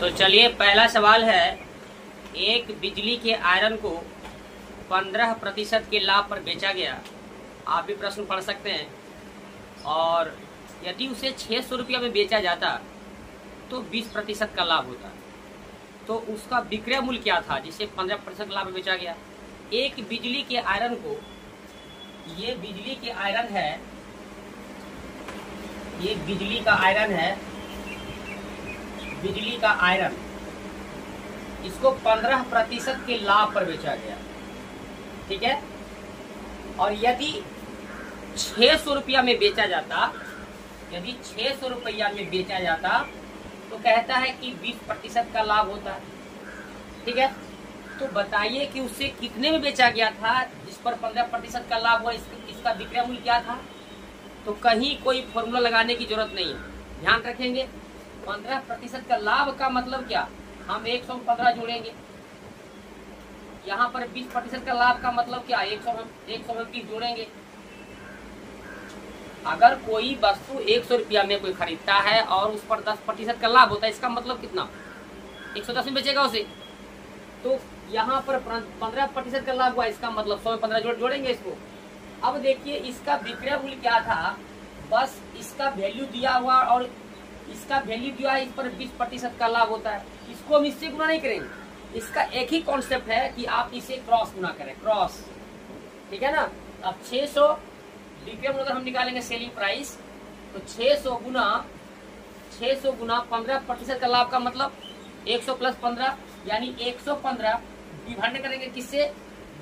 तो चलिए, पहला सवाल है, एक बिजली के आयरन को पंद्रह प्रतिशत के लाभ पर बेचा गया। आप भी प्रश्न पढ़ सकते हैं। और यदि उसे छः सौ रुपया में बेचा जाता तो बीस प्रतिशत का लाभ होता। तो उसका विक्रय मूल्य क्या था, जिसे पंद्रह प्रतिशत लाभ में बेचा गया? एक बिजली के आयरन को, ये बिजली के आयरन है, ये बिजली का आयरन है बिजली का आयरन। इसको 15 प्रतिशत के लाभ पर बेचा गया। ठीक है? और यदि छह सौ रुपया में बेचा जाता यदि छह सौ रुपया में बेचा जाता तो कहता है कि 20 प्रतिशत का लाभ होता। ठीक है? तो बताइए कि उससे कितने में बेचा गया था जिस पर 15 प्रतिशत का लाभ हुआ इस, इसका विक्रय मूल्य क्या था? तो कहीं कोई फॉर्मूला लगाने की ज़रूरत नहीं है। ध्यान रखेंगे। पंद्रह प्रतिशत का लाभ का मतलब क्या? हम एक सौ पंद्रह जोड़ेंगे। यहाँ पर बीस प्रतिशत का लाभ का मतलब क्या? एक सौ हम, एक सौ बीस जोड़ेंगे। अगर कोई वस्तु एक सौ रुपया में कोई खरीदता है और उस पर दस प्रतिशत का लाभ होता है, इसका मतलब कितना? एक सौ दस में बेचेगा उसे। तो यहाँ पर पंद्रह प्रतिशत का लाभ हुआ, इसका मतलब सौ में पंद्रह जोड़, जोड़ेंगे इसको। अब देखिए, इसका विक्रय मूल्य क्या था? बस इसका वैल्यू दिया हुआ और इसका वैल्यू दिया है इस पर बीस प्रतिशत का लाभ होता है। इसको हम इससे गुना नहीं करेंगे। इसका एक ही कॉन्सेप्ट है कि आप इसे क्रॉस गुना करें। क्रॉस ठीक है ना? अब 600 विक्रय मूल्य अगर हम निकालेंगे सेलिंग प्राइस तो 600 गुना 600 गुना 15 प्रतिशत का लाभ का मतलब 100 प्लस 15 यानी 115 विभाजन करेंगे किससे?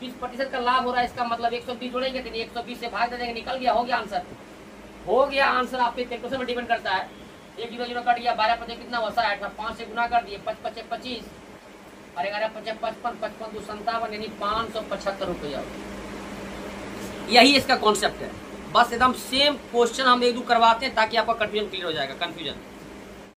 बीस प्रतिशत का लाभ हो रहा है। इसका मतलब एक सौ बीस जोड़ेंगे तो एक सौ बीस से भाग दे देंगे। निकल गया, हो गया आंसर हो गया आंसर आपके कैलकुलेशन में डिपेंड करता है। एक ज़ीरो ज़ीरो कट गया, बारह पचे कितना हुआ? साठ पाँच से गुना कर दिए, पच, पचे पच्चीस। और ग्यारह पचे पचपन पचपन दो संतावन यानी पाँच सौ पचहत्तर रुपया। यही इसका कॉन्सेप्ट है। बस एकदम सेम क्वेश्चन हम एक दो करवाते हैं ताकि आपका कंफ्यूजन क्लियर हो जाएगा कंफ्यूजन